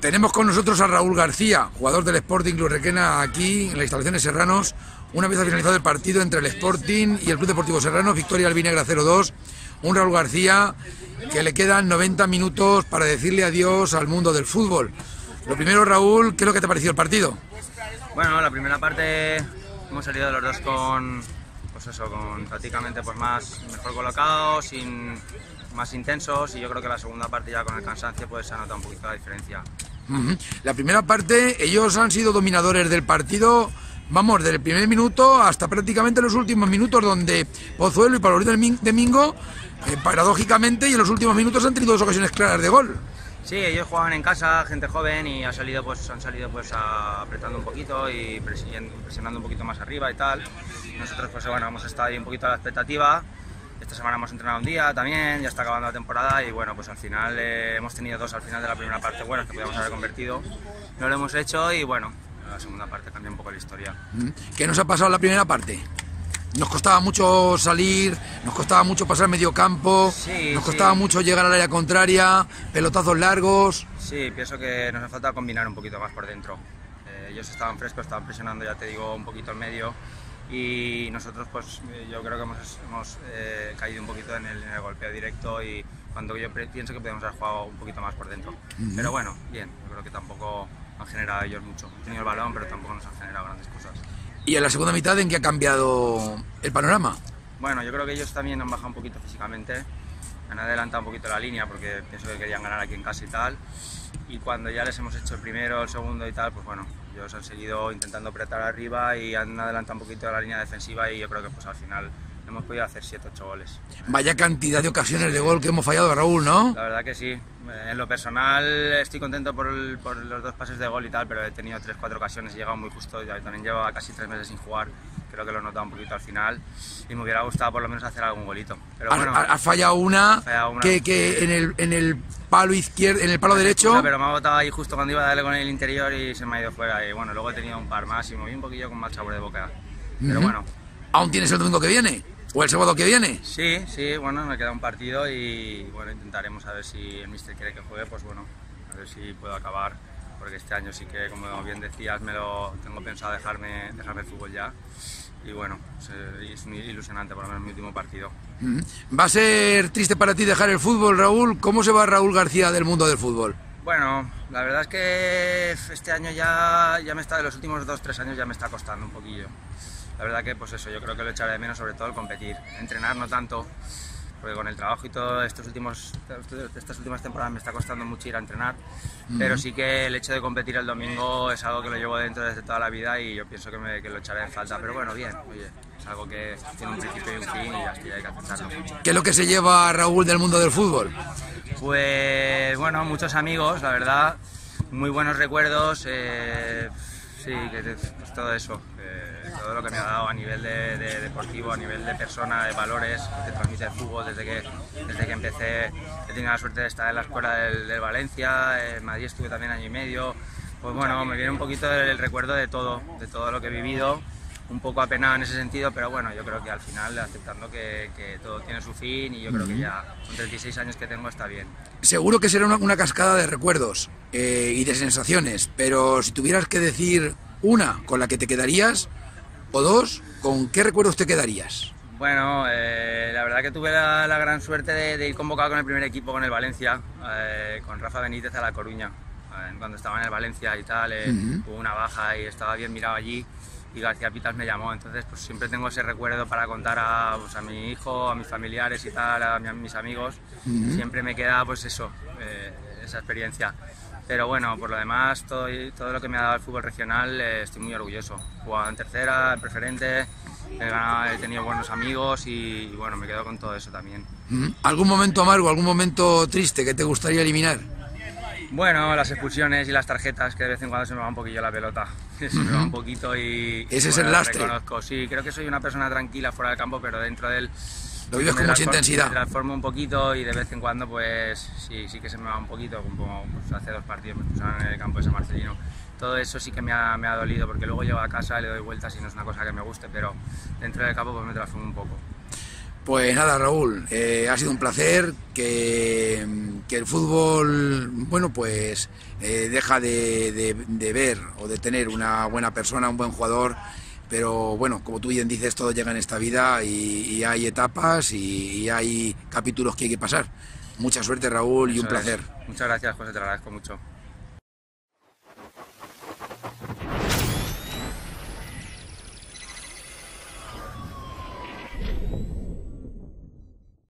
Tenemos con nosotros a Raúl García, jugador del Sporting Club Requena, aquí en las instalaciones Serranos. Una vez ha finalizado el partido entre el Sporting y el Club Deportivo Serrano, victoria albinegra 0-2. Un Raúl García que le quedan 90 minutos para decirle adiós al mundo del fútbol. Lo primero, Raúl, ¿qué es lo que te ha parecido el partido? Bueno, la primera parte hemos salido los dos con, pues eso, con prácticamente pues más mejor colocados, sin más intensos y yo creo que la segunda parte ya con el cansancio pues se ha notado un poquito la diferencia. La primera parte, ellos han sido dominadores del partido, vamos, desde el primer minuto hasta prácticamente los últimos minutos, donde Pozuelo y Paulino de Mingo, eh, paradójicamente, y en los últimos minutos han tenido dos ocasiones claras de gol. Sí, ellos juegan en casa, gente joven y ha salido, pues, han salido pues apretando un poquito y presi- presionando un poquito más arriba y tal. Nosotros pues bueno, hemos estado ahí un poquito a la expectativa. Esta semana hemos entrenado un día también, ya está acabando la temporada y bueno, pues al final eh, hemos tenido dos al final de la primera parte buenas que podíamos haber convertido. No lo hemos hecho y bueno, la segunda parte cambia un poco la historia. Ujú. ¿Qué nos ha pasado en la primera parte? Nos costaba mucho salir, nos costaba mucho pasar medio campo, Sí, nos sí. costaba mucho llegar al área contraria, pelotazos largos. Sí, pienso que nos hace falta combinar un poquito más por dentro. Eh, ellos estaban frescos, estaban presionando, ya te digo, un poquito en medio y nosotros pues eh, yo creo que hemos, hemos eh, caído un poquito en el, en el golpeo directo y cuando yo pienso que podemos haber jugado un poquito más por dentro. Pero bueno, bien, yo creo que tampoco han generado ellos mucho. Han tenido el balón, pero tampoco nos han generado grandes cosas. Y en la segunda mitad, ¿en qué ha cambiado el panorama? Bueno, yo creo que ellos también han bajado un poquito físicamente, han adelantado un poquito la línea porque pienso que querían ganar aquí en casa y tal. Y cuando ya les hemos hecho el primero, el segundo y tal, pues bueno, ellos han seguido intentando apretar arriba y han adelantado un poquito la línea defensiva y yo creo que pues al final hemos podido hacer 7-8 goles. Vaya cantidad de ocasiones de gol que hemos fallado, Raúl, ¿no? La verdad que sí. En lo personal estoy contento por, el- por los dos pases de gol y tal, pero he tenido 3-4 ocasiones y he llegado muy justo. Ya también llevaba casi 3 meses sin jugar. Creo que lo he notado un poquito al final y me hubiera gustado por lo menos hacer algún golito. Pero Has, bueno, has fallado una, fallado una. que, que en, el, en el palo izquierdo, en el palo derecho. No, pero me ha botado ahí justo cuando iba a darle con el interior y se me ha ido fuera. Y bueno, luego he tenido un par más y me voy un poquillo con mal sabor de boca. Pero Ujú. bueno, ¿Aún tienes el domingo que viene? ¿O el sábado que viene? sí, sí, bueno, me queda un partido y bueno, intentaremos a ver si el mister quiere que juegue, pues bueno, a ver si puedo acabar. Porque este año sí que, como bien decías, me lo tengo pensado dejarme, dejarme el fútbol ya. Y bueno, es muy ilusionante, por lo menos mi último partido. ¿Va a ser triste para ti dejar el fútbol, Raúl? ¿Cómo se va Raúl García del mundo del fútbol? Bueno, la verdad es que este año ya, ya me está, los últimos dos, tres años ya me está costando un poquillo. La verdad que pues eso, yo creo que lo echaré de menos sobre todo el competir. Entrenar no tanto, porque con el trabajo y todo estos últimos, estas últimas temporadas me está costando mucho ir a entrenar. Pero sí que el hecho de competir el domingo es algo que lo llevo dentro desde toda la vida y yo pienso que, me, que lo echaré en falta. Pero bueno, bien, oye, es algo que tiene un principio y un fin y estoy, hay que aceptarlo. ¿Qué es lo que se lleva Raúl del mundo del fútbol? Pues bueno, muchos amigos, la verdad, muy buenos recuerdos, eh, sí, que pues todo eso, eh, todo lo que me ha dado a nivel de, de deportivo, a nivel de persona, de valores que te transmite el fútbol desde que, desde que empecé, he tenido la suerte de estar en la escuela del, Valencia, en Madrid estuve también año y medio, pues bueno, me viene un poquito el recuerdo de todo, de todo lo que he vivido un poco apenado en ese sentido, pero bueno, yo creo que al final aceptando que, que todo tiene su fin y yo creo que ya con 36 años que tengo está bien. Seguro que será una, una cascada de recuerdos eh, y de sensaciones, pero si tuvieras que decir una con la que te quedarías, o dos, ¿con qué recuerdos te quedarías? Bueno, eh, la verdad que tuve la, la gran suerte de, de ir convocado con el primer equipo con el Valencia, eh, con Rafa Benítez a La Coruña, cuando estaba en el Valencia y tal, hubo una baja y estaba bien mirado allí y García Pitas me llamó, entonces pues siempre tengo ese recuerdo para contar a, pues, a mi hijo, a mis familiares y tal, a, mi- a mis amigos, siempre me queda pues eso, eh, esa experiencia. Pero bueno, por lo demás, todo, todo lo que me ha dado el fútbol regional, eh, estoy muy orgulloso. He jugado en tercera, en preferente, he, he tenido buenos amigos y, y bueno, me quedo con todo eso también. ¿Algún momento amargo, algún momento triste que te gustaría eliminar? Bueno, las expulsiones y las tarjetas, que de vez en cuando se me va un poquillo la pelota. Se me va un poquito y... Ese es bueno, el lastre. Reconozco, sí, creo que soy una persona tranquila fuera del campo, pero dentro del... Lo vives con mucha intensidad. Me transformo un poquito y de vez en cuando, pues sí, sí que se me va un poquito, como pues, hace dos partidos me expulsaron en el campo de San Marcelino. Todo eso sí que me ha, me ha dolido, porque luego llego a casa, le doy vueltas y no es una cosa que me guste, pero dentro del campo pues me transformo un poco. Pues nada, Raúl, eh, ha sido un placer que, que el fútbol, bueno, pues eh, deja de, de- de ver o de tener una buena persona, un buen jugador, pero bueno, como tú bien dices, todo llega en esta vida y, y hay etapas y, y hay capítulos que hay que pasar. Mucha suerte, Raúl, y un placer. Muchas gracias, José, te lo agradezco mucho.